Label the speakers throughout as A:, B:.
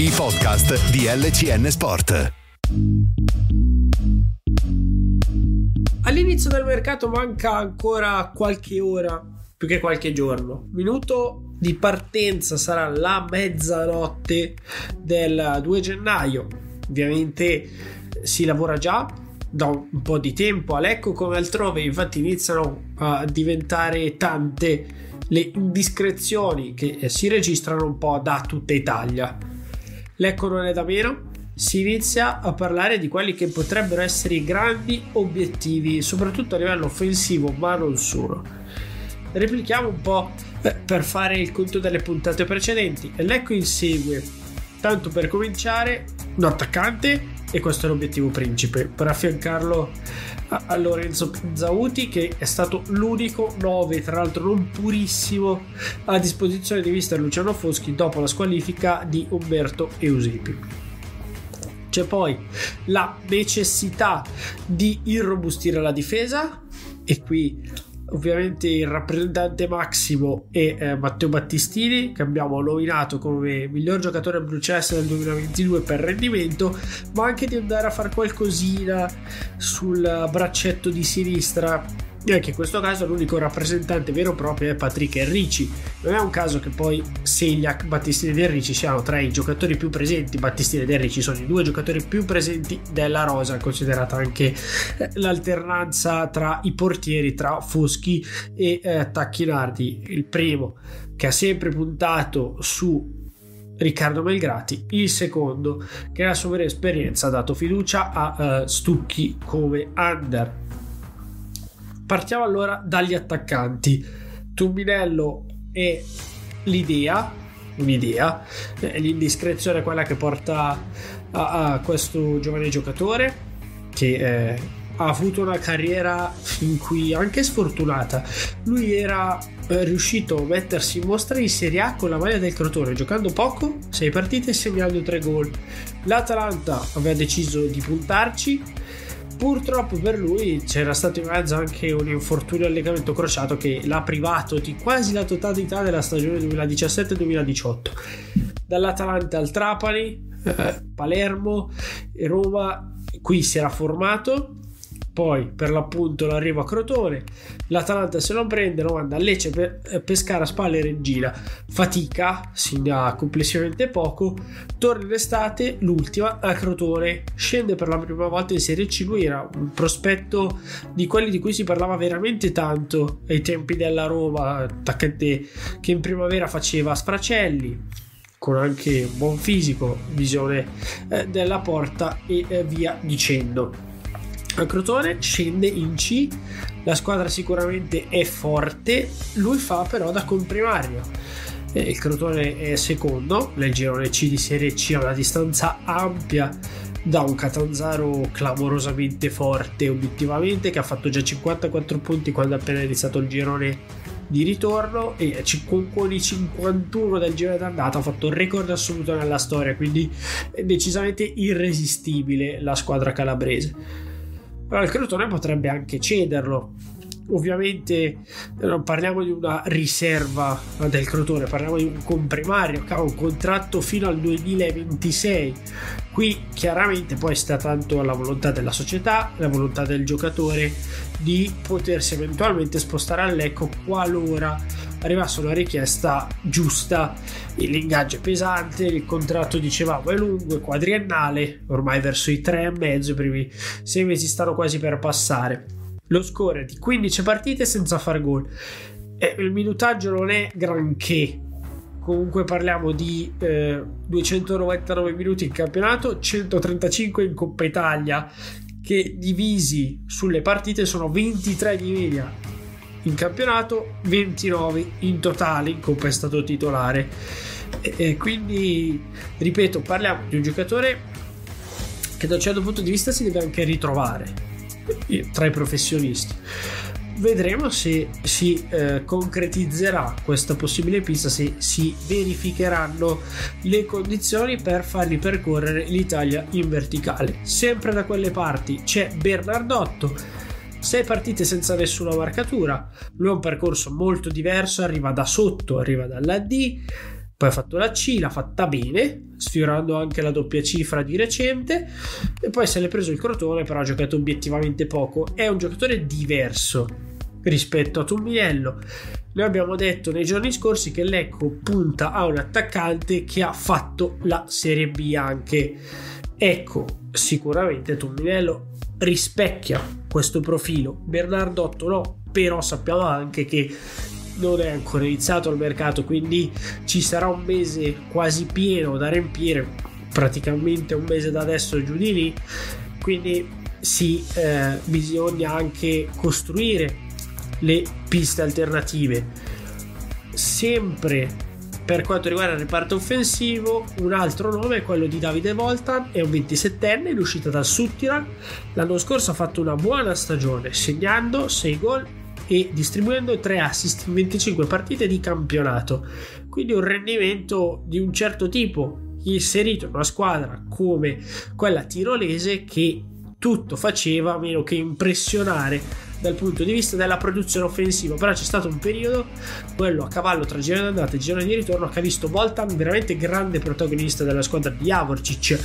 A: I podcast di LCN Sport.
B: All'inizio del mercato manca ancora qualche ora, più che qualche giorno. Minuto di partenza sarà la mezzanotte del 2 gennaio. Ovviamente si lavora già da un po' di tempo a Lecco come altrove, infatti iniziano a diventare tante le indiscrezioni che si registrano un po' da tutta Italia. Lecco non è da meno, si inizia a parlare di quelli che potrebbero essere i grandi obiettivi, soprattutto a livello offensivo, ma non solo. Replichiamo un po' per fare il conto delle puntate precedenti. Lecco insegue, tanto per cominciare, un attaccante e questo è l'obiettivo principe per affiancarlo a, a Lorenzo Zauti che è stato l'unico 9 tra l'altro non purissimo a disposizione di mister Luciano Foschi dopo la squalifica di Umberto Eusepi. C'è poi la necessità di irrobustire la difesa e qui ovviamente il rappresentante massimo è eh, Matteo Battistini che abbiamo nominato come miglior giocatore a Brucesse del 2022 per rendimento ma anche di andare a fare qualcosina sul braccetto di sinistra e anche in questo caso l'unico rappresentante vero e proprio è Patrick Enrici. Non è un caso che poi Segliac, Battistini ed Enrici siano tra i giocatori più presenti. Battistini ed Enrici sono i due giocatori più presenti della rosa, considerata anche eh, l'alternanza tra i portieri, tra Foschi e eh, Tacchinardi. Il primo che ha sempre puntato su Riccardo Melgrati, il secondo che nella sua vera esperienza ha dato fiducia a uh, Stucchi come under Partiamo allora dagli attaccanti. Tuminello è l'idea, un'idea, l'indiscrezione è quella che porta a, a questo giovane giocatore che eh, ha avuto una carriera in cui anche sfortunata. Lui era eh, riuscito a mettersi in mostra in Serie A con la maglia del Crotone, giocando poco, 6 partite e segnando 3 gol. L'Atalanta aveva deciso di puntarci Purtroppo per lui c'era stato in mezzo anche un infortunio al legamento crociato che l'ha privato di quasi la totalità della stagione 2017-2018. Dall'Atalanta al Trapani, eh, Palermo e Roma, qui si era formato poi per l'appunto l'arrivo a Crotone l'Atalanta se lo prende lo manda a Lecce per eh, Pescara, Spalle e Regina fatica segna complessivamente poco torna in estate l'ultima a Crotone scende per la prima volta in Serie C lui era un prospetto di quelli di cui si parlava veramente tanto ai tempi della Roma attaccante che in primavera faceva Sfracelli con anche un buon fisico, visione eh, della porta e eh, via dicendo. Il Crotone scende in C, la squadra sicuramente è forte, lui fa però da comprimario. Eh, il Crotone è secondo nel girone C di Serie C a una distanza ampia da un Catanzaro clamorosamente forte obiettivamente che ha fatto già 54 punti quando ha appena iniziato il girone di ritorno e con i 51 del girone d'andata ha fatto un record assoluto nella storia quindi è decisamente irresistibile la squadra calabrese però il Crotone potrebbe anche cederlo. Ovviamente non parliamo di una riserva del Crotone, parliamo di un comprimario che ha un contratto fino al 2026. Qui chiaramente poi sta tanto alla volontà della società, la volontà del giocatore di potersi eventualmente spostare a Lecco qualora arrivasse una richiesta giusta. L'ingaggio è pesante, il contratto dicevamo è lungo, è quadriennale, ormai verso i tre e mezzo, i primi sei mesi stanno quasi per passare. Lo score è di 15 partite senza far gol. E il minutaggio non è granché, comunque parliamo di eh, 299 minuti in campionato, 135 in Coppa Italia, che divisi sulle partite sono 23 di media in campionato, 29 in totale in Coppa è stato titolare. E, e quindi, ripeto, parliamo di un giocatore che da un certo punto di vista si deve anche ritrovare tra i professionisti. Vedremo se si eh, concretizzerà questa possibile pista, se si verificheranno le condizioni per fargli percorrere l'Italia in verticale. Sempre da quelle parti c'è Bernardotto 6 partite senza nessuna marcatura. Lui ha un percorso molto diverso, arriva da sotto, arriva dalla D, poi ha fatto la C, l'ha fatta bene, sfiorando anche la doppia cifra di recente, e poi se l'è preso il Crotone, però ha giocato obiettivamente poco. È un giocatore diverso rispetto a Tumminello. Noi abbiamo detto nei giorni scorsi che Lecco punta a un attaccante che ha fatto la Serie B anche. Ecco, sicuramente Tumminello rispecchia questo profilo. Bernardotto no, però sappiamo anche che non è ancora iniziato il mercato, quindi ci sarà un mese quasi pieno da riempire, praticamente un mese da adesso giù di lì, quindi sì, eh, bisogna anche costruire le piste alternative. Sempre per quanto riguarda il reparto offensivo, un altro nome è quello di Davide Voltan, è un 27enne in uscita dal Suttiran. L'anno scorso ha fatto una buona stagione, segnando 6 gol e distribuendo 3 assist in 25 partite di campionato. Quindi un rendimento di un certo tipo, inserito in una squadra come quella tirolese che tutto faceva meno che impressionare dal punto di vista della produzione offensiva. Però c'è stato un periodo, quello a cavallo tra giro di andata e giro di ritorno, che ha visto Voltan veramente grande protagonista della squadra di Avorcic.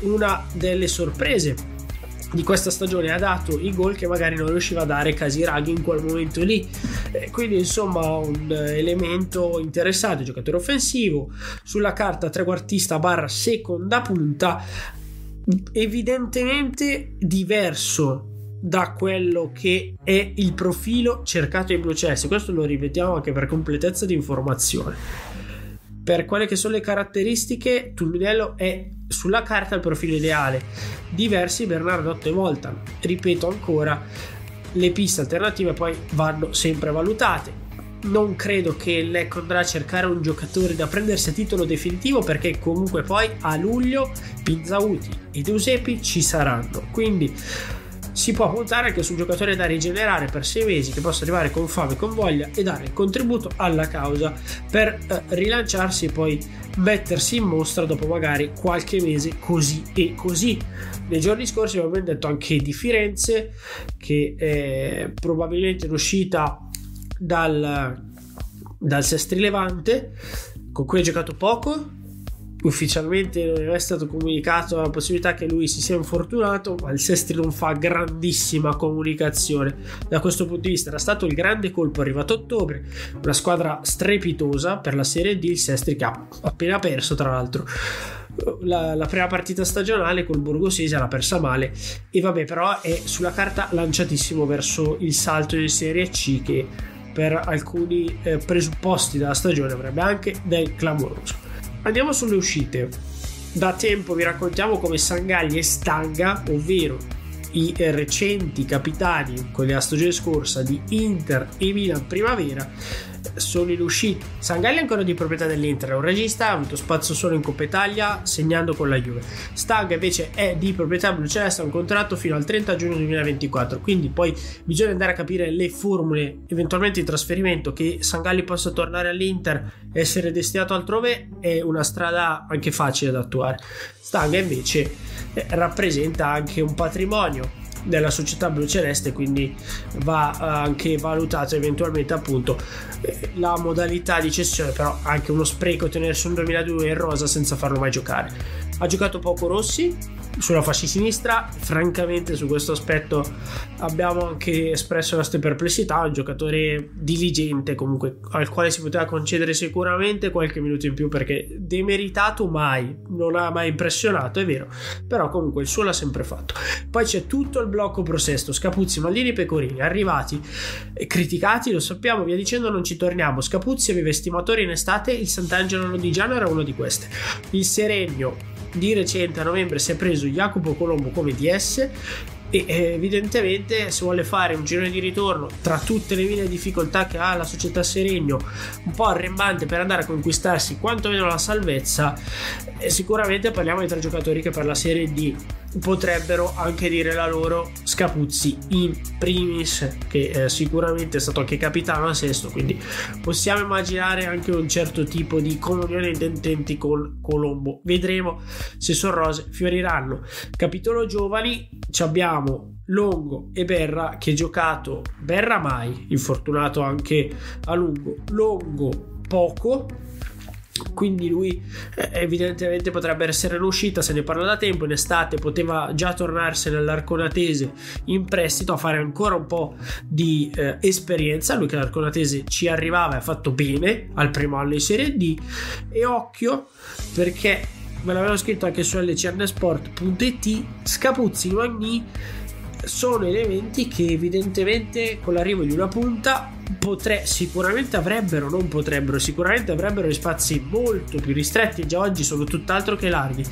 B: Una delle sorprese di questa stagione ha dato i gol che magari non riusciva a dare Casiraghi in quel momento lì. quindi, insomma, un elemento interessante, giocatore offensivo, sulla carta trequartista barra seconda punta, evidentemente diverso da quello che è il profilo cercato ai Blue Chelsea. Questo lo ripetiamo anche per completezza di informazione. Per quelle che sono le caratteristiche, Tulminello è sulla carta il profilo ideale. Diversi Bernardotto e Volta. Ripeto ancora, le piste alternative poi vanno sempre valutate. Non credo che Lecco andrà a cercare un giocatore da prendersi a titolo definitivo perché comunque poi a luglio Pinzauti ed Eusepi ci saranno. Quindi si può puntare anche su un giocatore da rigenerare per sei mesi che possa arrivare con fame e con voglia e dare il contributo alla causa per eh, rilanciarsi e poi mettersi in mostra dopo magari qualche mese così e così. Nei giorni scorsi abbiamo detto anche di Firenze che è probabilmente in uscita dal, dal Sestri Levante con cui ha giocato poco ufficialmente non è stato comunicato la possibilità che lui si sia infortunato, ma il Sestri non fa grandissima comunicazione. Da questo punto di vista era stato il grande colpo arrivato a ottobre, una squadra strepitosa per la Serie D, il Sestri che ha appena perso tra l'altro. La, la, prima partita stagionale col Borgosese l'ha persa male e vabbè però è sulla carta lanciatissimo verso il salto in Serie C che per alcuni eh, presupposti della stagione avrebbe anche del clamoroso Andiamo sulle uscite. Da tempo vi raccontiamo come Sangalli e Stanga, ovvero i recenti capitani con la stagione scorsa di Inter e Milan Primavera, sono in uscita. Sangalli è ancora di proprietà dell'Inter, è un regista, ha avuto spazio solo in Coppa Italia segnando con la Juve. Stanga invece è di proprietà Blue Celeste, ha un contratto fino al 30 giugno 2024, quindi poi bisogna andare a capire le formule eventualmente di trasferimento che Sangalli possa tornare all'Inter e essere destinato altrove è una strada anche facile da attuare. Stanga invece eh, rappresenta anche un patrimonio della società blu celeste quindi va eh, anche valutato eventualmente appunto eh, la modalità di cessione però anche uno spreco tenersi un 2002 in rosa senza farlo mai giocare ha giocato poco Rossi sulla fascia sinistra. Francamente, su questo aspetto abbiamo anche espresso le nostre perplessità. Un giocatore diligente, comunque, al quale si poteva concedere sicuramente qualche minuto in più perché demeritato mai, non ha mai impressionato, è vero, però comunque il suo l'ha sempre fatto. Poi c'è tutto il blocco prosesto, Scapuzzi, Maldini, Pecorini, arrivati e criticati, lo sappiamo, via dicendo, non ci torniamo. Scapuzzi aveva estimatori in estate, il Sant'Angelo Lodigiano era uno di queste. Il Serenio di recente a novembre si è preso Jacopo Colombo come DS e evidentemente se vuole fare un girone di ritorno tra tutte le mille difficoltà che ha la società Seregno un po' arrembante per andare a conquistarsi quantomeno la salvezza eh, sicuramente parliamo di tre giocatori che per la Serie D potrebbero anche dire la loro Scapuzzi in primis che eh, sicuramente è stato anche capitano a sesto quindi possiamo immaginare anche un certo tipo di comunione di intenti con Colombo. Vedremo se sono rose fioriranno. Capitolo giovani abbiamo Longo e Berra che ha giocato Berra mai infortunato anche a lungo Longo poco quindi lui eh, evidentemente potrebbe essere in uscita se ne parla da tempo. In estate poteva già tornarsene all'Arconatese in prestito a fare ancora un po' di eh, esperienza. Lui che l'Arconatese ci arrivava e ha fatto bene al primo anno in Serie D. E occhio perché me l'avevo scritto anche su lcnsport.it Scapuzzi Magni sono elementi che evidentemente con l'arrivo di una punta potre, sicuramente avrebbero, non potrebbero, sicuramente avrebbero spazi molto più ristretti, già oggi sono tutt'altro che larghi.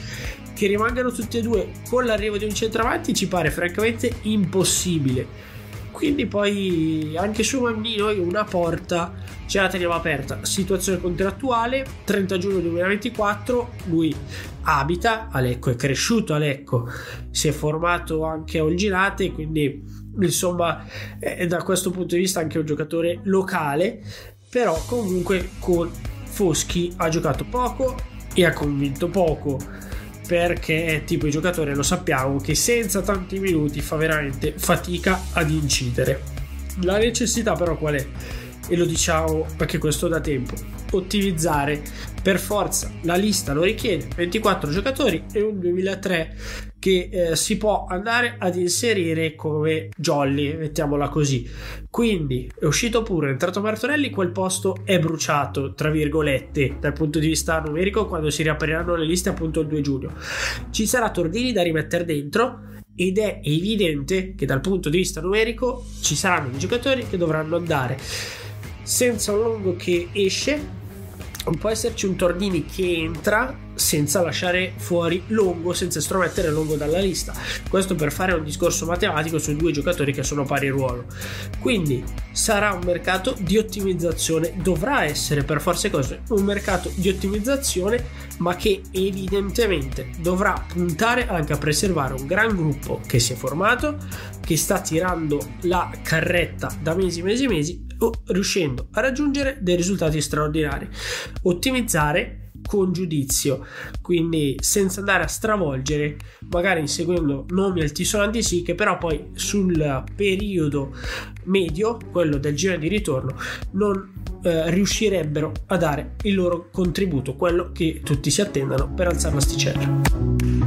B: Che rimangano tutti e due con l'arrivo di un centravanti ci pare francamente impossibile. Quindi poi anche su Magni noi una porta ce la teniamo aperta. Situazione contrattuale, 30 giugno 2024, lui abita a Lecco, è cresciuto a Lecco, si è formato anche a Olginate, quindi insomma è da questo punto di vista anche un giocatore locale, però comunque con Foschi ha giocato poco e ha convinto poco perché tipo di giocatore lo sappiamo che senza tanti minuti fa veramente fatica ad incidere. La necessità però qual è? E lo diciamo anche questo da tempo. Ottimizzare per forza la lista lo richiede 24 giocatori e un 2003 che eh, si può andare ad inserire come jolly, mettiamola così. Quindi è uscito pure, è entrato Martorelli, quel posto è bruciato, tra virgolette, dal punto di vista numerico quando si riapriranno le liste appunto il 2 giugno. Ci sarà Tordini da rimettere dentro ed è evidente che dal punto di vista numerico ci saranno dei giocatori che dovranno andare senza un lungo che esce può esserci un Tordini che entra senza lasciare fuori Longo, senza estromettere Longo dalla lista. Questo per fare un discorso matematico sui due giocatori che sono pari ruolo. Quindi sarà un mercato di ottimizzazione, dovrà essere per forze cose un mercato di ottimizzazione, ma che evidentemente dovrà puntare anche a preservare un gran gruppo che si è formato, che sta tirando la carretta da mesi, mesi, mesi riuscendo a raggiungere dei risultati straordinari. Ottimizzare con giudizio, quindi senza andare a stravolgere, magari inseguendo nomi altisonanti sì, che però poi sul periodo medio, quello del giro di ritorno, non eh, riuscirebbero a dare il loro contributo, quello che tutti si attendano per alzare l'asticella.